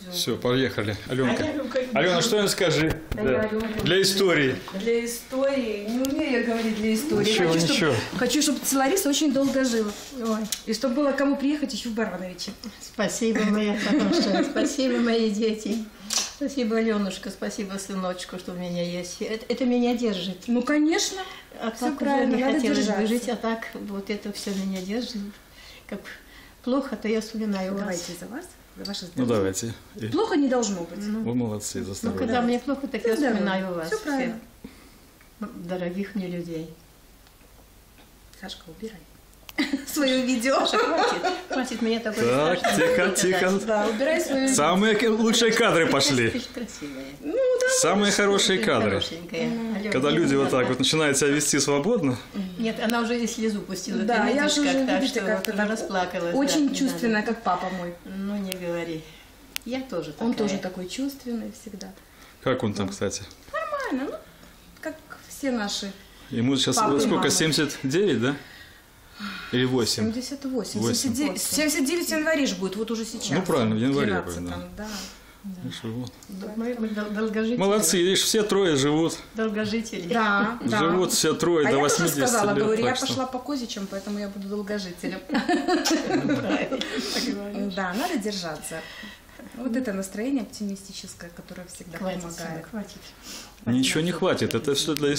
видео. Все, поехали. Аленка. А я говорю, как Алена, что-нибудь скажи Да я для истории. Для истории. Не умею я говорить для истории. Ничего, хочу, ничего. хочу, чтобы Лариса очень долго жила. Ой. И чтобы было кому приехать еще в Барановичи. Спасибо, моя хорошая. Спасибо, мои дети. Спасибо, Аленушка, спасибо, сыночку, что у меня есть. Это, это меня держит. Ну, конечно. А так уже правильно, не надо хотелось бы жить, а так вот это все меня держит. Как плохо, то я вспоминаю вас. Давайте за вас, за ваше Ну здоровье. давайте. И Плохо не должно быть. Вы молодцы, за Ну, здоровье. когда мне плохо, так я здоровье. вспоминаю вас. Всё правильно. всех Дорогих мне людей. Сашка, убирай. Свое видео. Саша, хватит, хватит меня такой Так, тихо, тихо. Да, убирай свое видео. Самые лучшие кадры пошли. ж красивая. Самые хорошие кадры. Когда люди вот так вот начинают себя вести свободно. Нет, она уже и слезу пустила. Да, я же уже, видите, что как вот ты уже так расплакалась. Очень чувственная, как папа мой. Ну, не говори. Я тоже такая. Он тоже такой чувственный всегда. Как он там, кстати? Нормально, ну, как все наши. Ему сейчас сколько, мама. 79, да? Или 8? 78. Восемь. 79, 79 в январе же будет, вот уже сейчас. Ну, правильно, в январе 12 будет, там, да. Живут. Мы, мы дол- долгожители. Молодцы, видишь, все трое живут. Долгожители. Да, да. Живут все трое а до я 80 тоже сказала, лет. говорю, я что- пошла по козичам, поэтому я буду долгожителем. Да, надо держаться. Вот это настроение оптимистическое, которое всегда помогает. Ничего не хватит, это все для